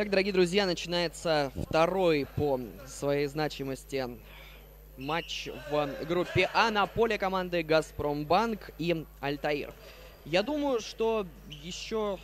Так, дорогие друзья, начинается второй по своей значимости матч в группе А на поле команды «Газпромбанк» и «Альтаир». Я думаю, что еще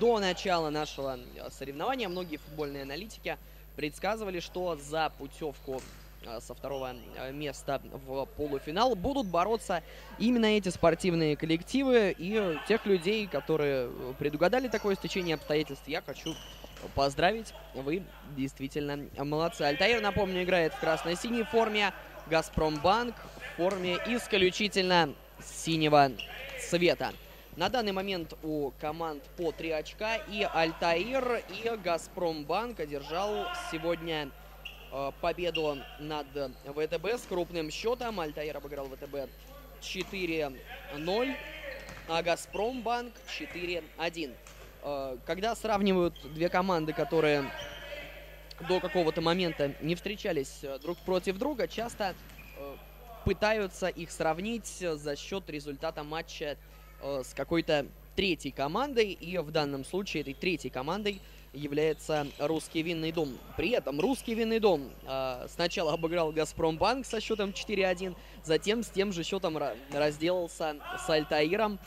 до начала нашего соревнования многие футбольные аналитики предсказывали, что за путевку а, со второго а, места в полуфинал будут бороться именно эти спортивные коллективы и тех людей, которые предугадали такое стечение обстоятельств, я хочу поздравить. Вы действительно молодцы. Альтаир, напомню, играет в красно-синей форме. Газпромбанк в форме исключительно синего цвета. На данный момент у команд по 3 очка. И Альтаир, и Газпромбанк одержал сегодня э, победу над ВТБ с крупным счетом. Альтаир обыграл ВТБ 4-0, а Газпромбанк 4-1. Э, когда сравнивают две команды, которые до какого-то момента не встречались э, друг против друга, часто э, пытаются их сравнить за счет результата матча с какой-то третьей командой. И в данном случае этой третьей командой является Русский винный дом. При этом Русский винный дом сначала обыграл Газпромбанк со счетом 4-1, затем с тем же счетом разделался с Альтаиром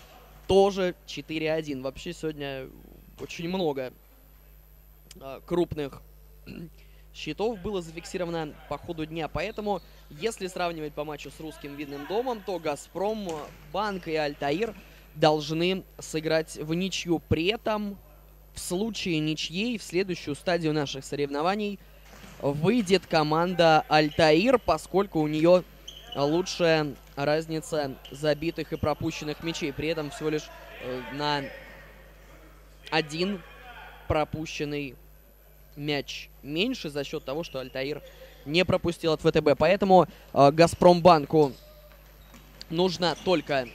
тоже 4-1. Вообще сегодня очень много э, крупных счетов было зафиксировано по ходу дня. Поэтому, если сравнивать по матчу с русским видным домом, то «Газпром», «Банк» и «Альтаир» должны сыграть в ничью. При этом, в случае ничьей, в следующую стадию наших соревнований выйдет команда «Альтаир», поскольку у нее лучшая разница забитых и пропущенных мячей. При этом всего лишь э, на один пропущенный мяч меньше за счет того, что Альтаир не пропустил от ВТБ. Поэтому э, Газпромбанку нужна только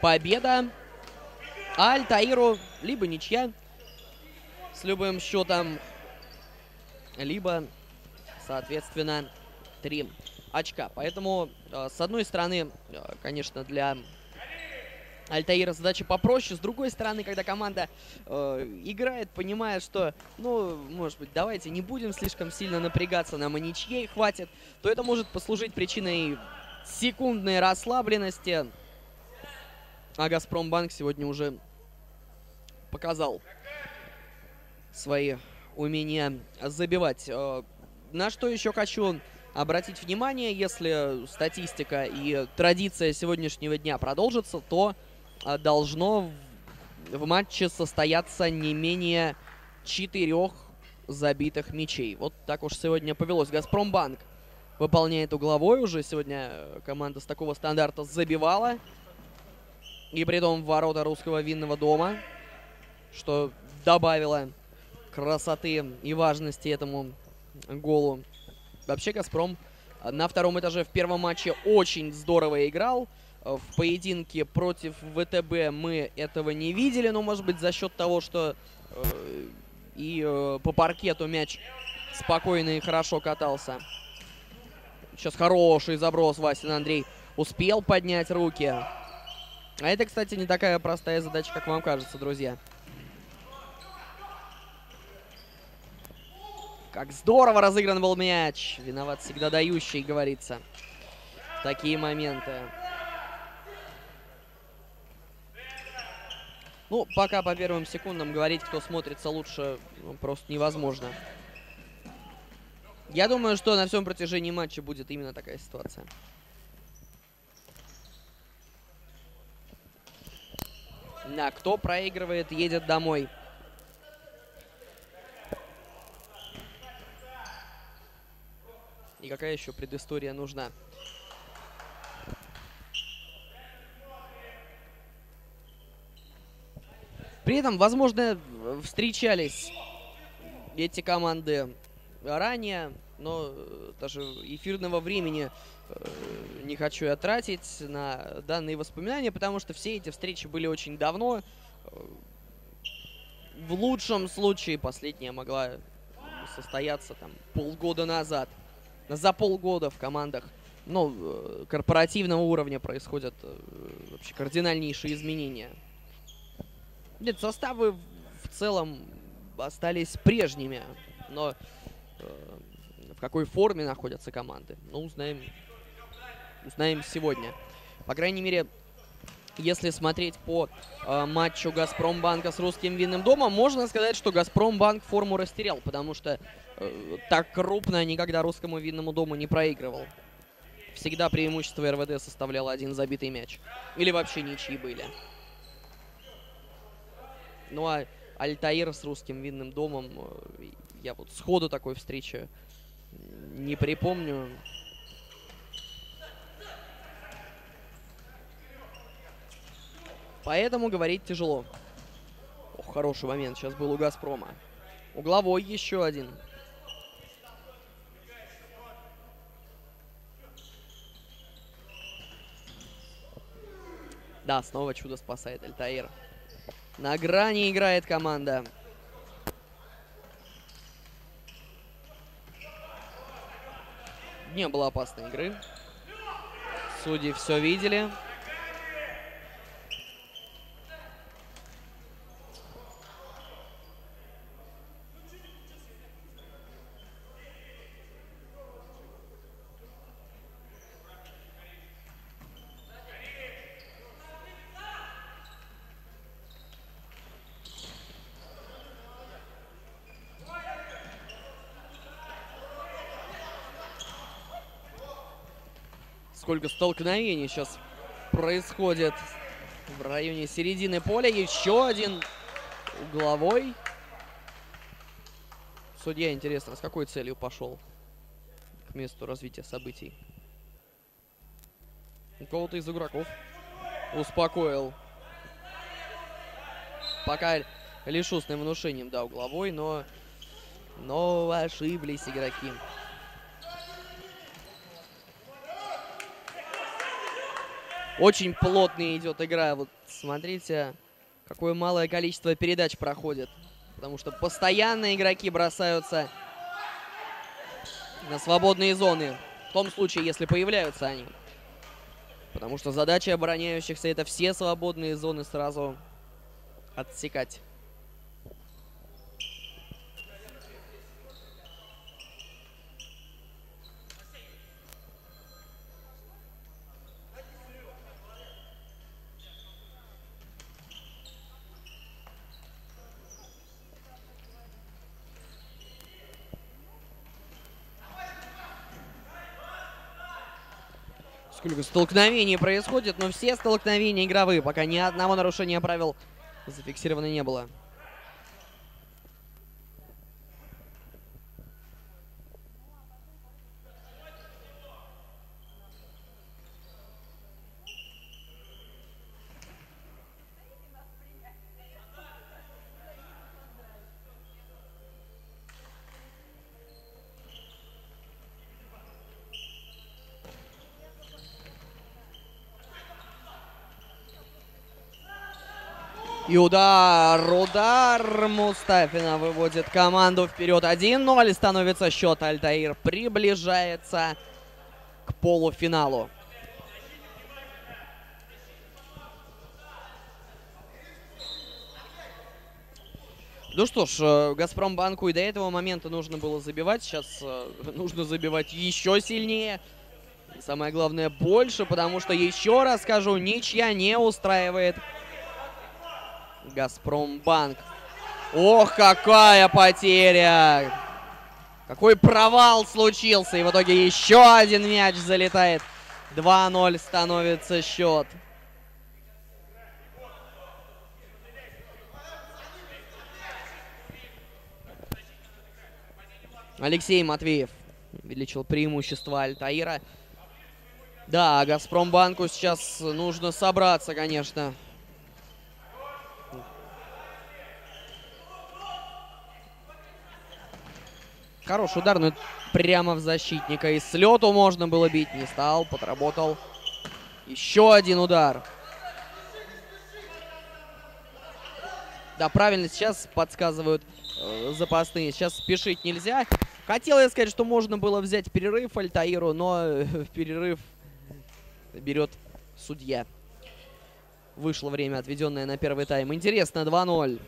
победа. А Альтаиру либо ничья с любым счетом, либо, соответственно, три очка. Поэтому, э, с одной стороны, э, конечно, для Альтаира задача попроще. С другой стороны, когда команда э, играет, понимая, что, ну, может быть, давайте не будем слишком сильно напрягаться, нам и ничьей хватит, то это может послужить причиной секундной расслабленности. А Газпромбанк сегодня уже показал свои умения забивать. Э, на что еще хочу обратить внимание, если статистика и традиция сегодняшнего дня продолжится, то должно в матче состояться не менее четырех забитых мячей. Вот так уж сегодня повелось. Газпромбанк выполняет угловой уже. Сегодня команда с такого стандарта забивала. И при том в ворота русского винного дома, что добавило красоты и важности этому голу. Вообще «Газпром» на втором этаже в первом матче очень здорово играл. В поединке против ВТБ мы этого не видели, но, может быть, за счет того, что э, и э, по паркету мяч спокойно и хорошо катался. Сейчас хороший заброс Васин Андрей. Успел поднять руки. А это, кстати, не такая простая задача, как вам кажется, друзья. Как здорово разыгран был мяч. Виноват всегда дающий, говорится. В такие моменты. Ну, пока по первым секундам говорить, кто смотрится лучше, ну, просто невозможно. Я думаю, что на всем протяжении матча будет именно такая ситуация. Да, кто проигрывает, едет домой. И какая еще предыстория нужна? При этом, возможно, встречались эти команды ранее, но даже эфирного времени э, не хочу я тратить на данные воспоминания, потому что все эти встречи были очень давно. В лучшем случае последняя могла состояться там полгода назад за полгода в командах ну, э, корпоративного уровня происходят э, вообще кардинальнейшие изменения. Нет, составы в целом остались прежними. Но э, в какой форме находятся команды, ну, узнаем, узнаем сегодня. По крайней мере, если смотреть по э, матчу Газпромбанка с русским винным домом, можно сказать, что Газпромбанк форму растерял, потому что э, так крупно никогда русскому винному дому не проигрывал. Всегда преимущество РВД составляло один забитый мяч. Или вообще ничьи были. Ну а Альтаир с русским винным домом, э, я вот сходу такой встречи не припомню. Поэтому говорить тяжело. Ох, хороший момент сейчас был у Газпрома. Угловой еще один. Да, снова чудо спасает Альтаир. На грани играет команда. Не было опасной игры. Судьи все видели. Сколько столкновений сейчас происходит в районе середины поля. Еще один угловой. Судья, интересно, с какой целью пошел к месту развития событий? Кого-то из игроков успокоил. Пока лишь устным внушением, да, угловой, но, но ошиблись игроки. Очень плотная идет игра. Вот смотрите, какое малое количество передач проходит. Потому что постоянно игроки бросаются на свободные зоны. В том случае, если появляются они. Потому что задача обороняющихся это все свободные зоны сразу отсекать. Сколько столкновений происходит, но все столкновения игровые, пока ни одного нарушения правил зафиксировано не было. И удар, удар Мустафина выводит команду вперед. 1-0 становится счет. Альтаир приближается к полуфиналу. Ну что ж, э, Газпромбанку и до этого момента нужно было забивать. Сейчас э, нужно забивать еще сильнее. И самое главное, больше, потому что, еще раз скажу, ничья не устраивает Газпромбанк. Ох, какая потеря! Какой провал случился. И в итоге еще один мяч залетает. 2-0 становится счет. Алексей Матвеев увеличил преимущество Альтаира. Да, Газпромбанку сейчас нужно собраться, конечно. Хороший удар, но прямо в защитника. И с лету можно было бить. Не стал, подработал. Еще один удар. Да, правильно сейчас подсказывают э, запасные. Сейчас спешить нельзя. Хотел я сказать, что можно было взять перерыв Альтаиру, но э, перерыв берет судья. Вышло время, отведенное на первый тайм. Интересно, 2-0.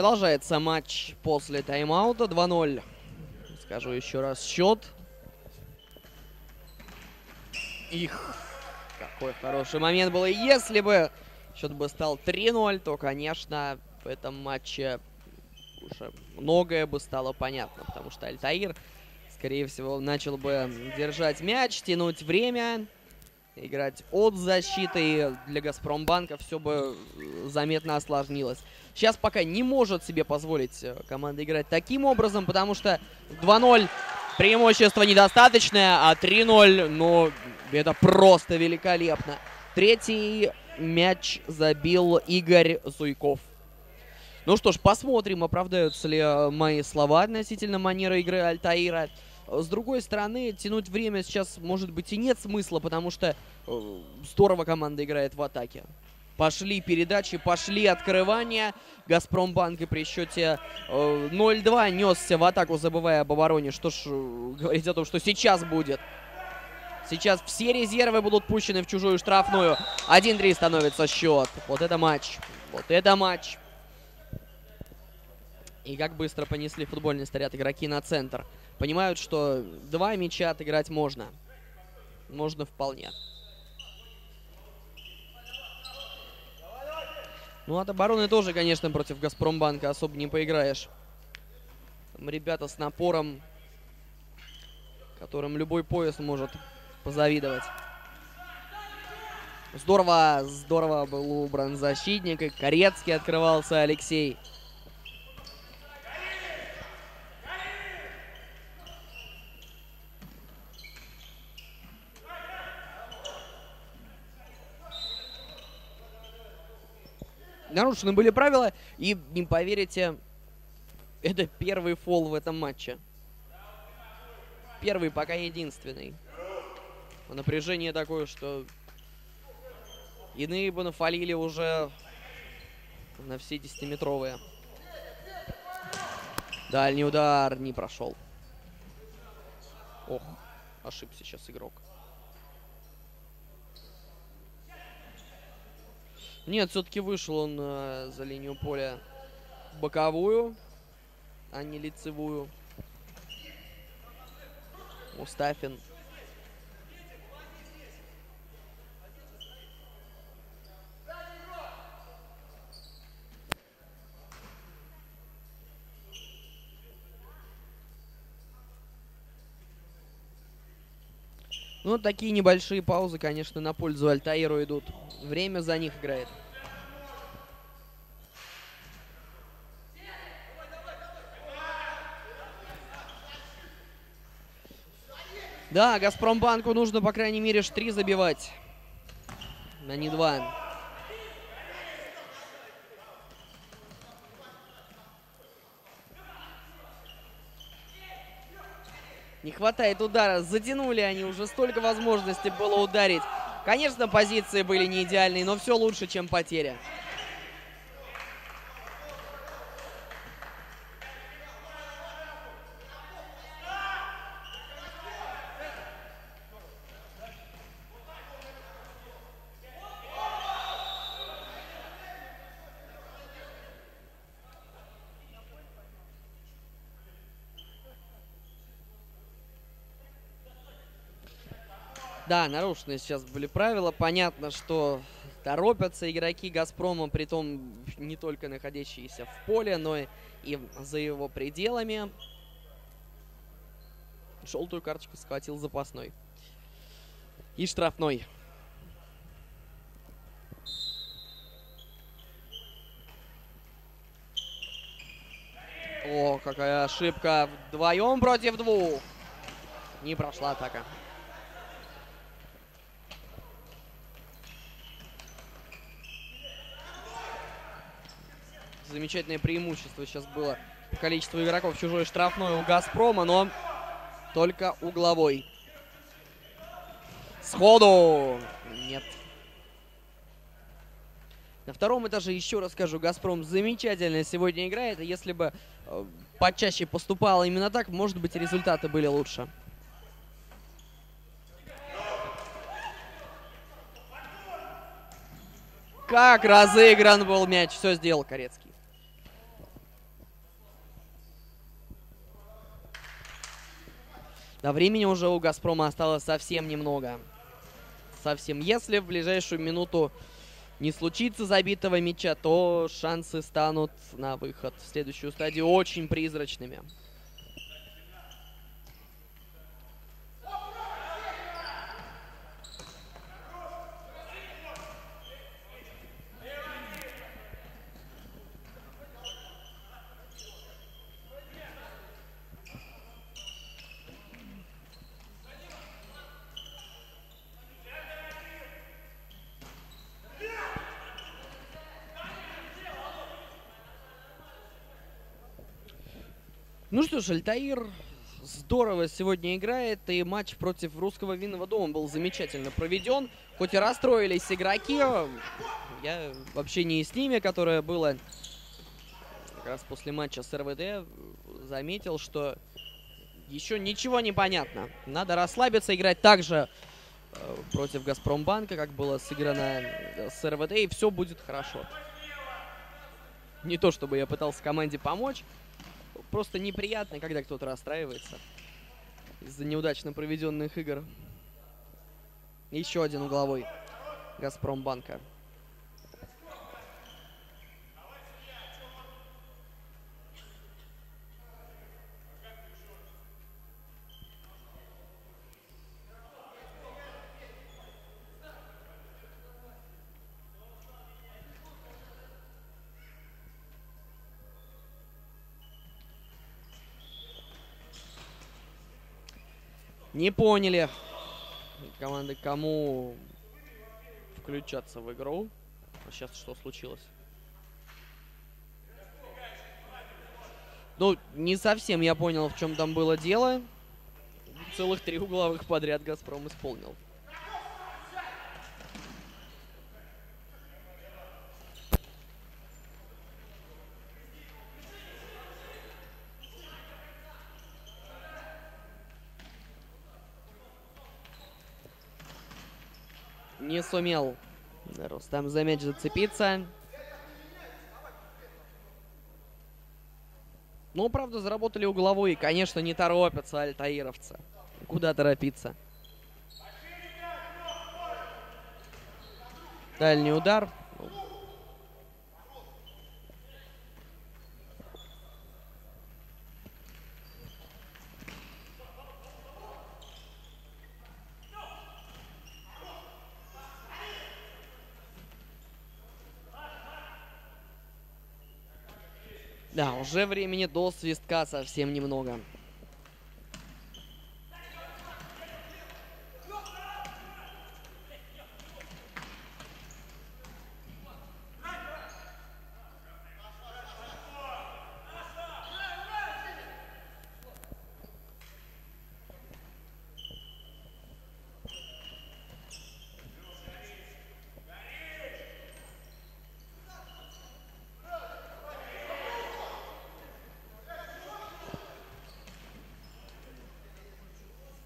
Продолжается матч после тайм-аута. 2-0. Скажу еще раз счет. Их. Какой хороший момент был. Если бы счет бы стал 3-0, то, конечно, в этом матче уже многое бы стало понятно. Потому что Альтаир, скорее всего, начал бы держать мяч, тянуть время играть от защиты. Для Газпромбанка все бы заметно осложнилось. Сейчас пока не может себе позволить э, команда играть таким образом, потому что 2-0 преимущество недостаточное, а 3-0, ну, это просто великолепно. Третий мяч забил Игорь Зуйков. Ну что ж, посмотрим, оправдаются ли э, мои слова относительно манеры игры Альтаира. С другой стороны, тянуть время сейчас, может быть, и нет смысла, потому что э, здорово команда играет в атаке. Пошли передачи, пошли открывания. Газпромбанк и при счете э, 0-2 несся в атаку, забывая об обороне. Что ж, э, говорить о том, что сейчас будет. Сейчас все резервы будут пущены в чужую штрафную. 1-3 становится счет. Вот это матч. Вот это матч. И как быстро понесли футбольный снаряд игроки на центр понимают, что два мяча отыграть можно. Можно вполне. Ну, от обороны тоже, конечно, против Газпромбанка особо не поиграешь. Там ребята с напором, которым любой пояс может позавидовать. Здорово, здорово был убран защитник. И Корецкий открывался Алексей. Нарушены были правила, и не поверите, это первый фол в этом матче. Первый, пока единственный. Напряжение такое, что иные бы нафалили уже на все десятиметровые. Дальний удар не прошел. Ох, ошибся сейчас игрок. Нет, все-таки вышел он э, за линию поля боковую, а не лицевую. Мустафин. Ну, такие небольшие паузы, конечно, на пользу Альтаиру идут. Время за них играет. Да, Газпромбанку нужно, по крайней мере, три забивать. А не два. Не хватает удара. Затянули они уже. Столько возможностей было ударить. Конечно, позиции были не идеальные, но все лучше, чем потеря. Да, нарушены сейчас были правила. Понятно, что торопятся игроки «Газпрома», при том не только находящиеся в поле, но и за его пределами. Желтую карточку схватил запасной. И штрафной. О, какая ошибка. Вдвоем против двух. Не прошла атака. Замечательное преимущество сейчас было по количеству игроков чужой штрафной у «Газпрома», но только угловой. Сходу! Нет. На втором этаже, еще раз скажу, «Газпром» замечательно сегодня играет. И если бы э, почаще поступало именно так, может быть, результаты были лучше. Как разыгран был мяч. Все сделал Корецкий. Да, времени уже у «Газпрома» осталось совсем немного. Совсем. Если в ближайшую минуту не случится забитого мяча, то шансы станут на выход в следующую стадию очень призрачными. Ну что ж, Альтаир здорово сегодня играет, и матч против русского винного дома был замечательно проведен. Хоть и расстроились игроки, я в общении с ними, которое было как раз после матча с РВД, заметил, что еще ничего не понятно. Надо расслабиться, играть так же э, против Газпромбанка, как было сыграно с РВД, и все будет хорошо. Не то, чтобы я пытался команде помочь, просто неприятно, когда кто-то расстраивается из-за неудачно проведенных игр. Еще один угловой Газпромбанка. Не поняли команды, кому включаться в игру. А сейчас что случилось? Ну, не совсем я понял, в чем там было дело. Целых три угловых подряд Газпром исполнил. Не сумел Рустам за мяч зацепиться. Ну, правда, заработали угловые. Конечно, не торопятся альтаировцы. Куда торопиться? Дальний удар. Да, уже времени до свистка совсем немного.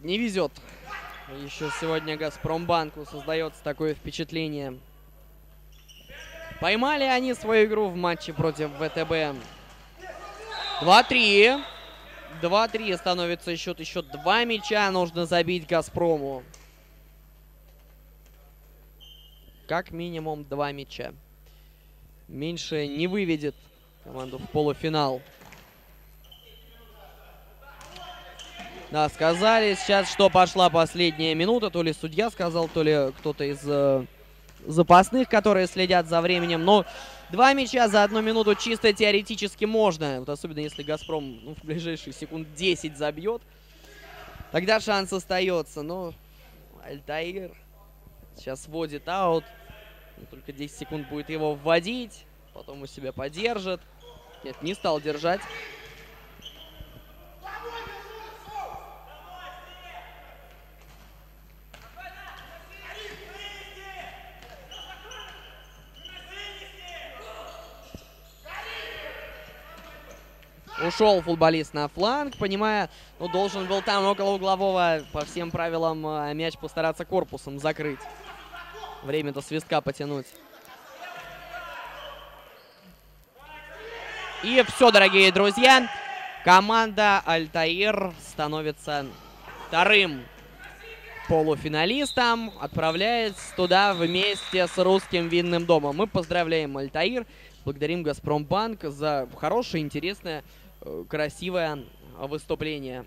Не везет. Еще сегодня Газпромбанку создается такое впечатление. Поймали они свою игру в матче против ВТБ. 2-3. 2-3 становится счет. Еще два мяча нужно забить Газпрому. Как минимум два мяча. Меньше не выведет команду в полуфинал. Да, сказали сейчас, что пошла последняя минута. То ли судья сказал, то ли кто-то из э, запасных, которые следят за временем. Но два мяча за одну минуту чисто теоретически можно. Вот особенно если «Газпром» ну, в ближайшие секунд 10 забьет. Тогда шанс остается. Но Альтаир сейчас вводит аут. Только 10 секунд будет его вводить. Потом у себя подержит. Нет, не стал держать. Ушел футболист на фланг, понимая, ну, должен был там около углового, по всем правилам, э, мяч постараться корпусом закрыть. Время до свистка потянуть. И все, дорогие друзья. Команда Альтаир становится вторым полуфиналистом отправляется туда вместе с русским винным домом. Мы поздравляем Альтаир, благодарим Газпромбанк за хорошее, интересное, красивое выступление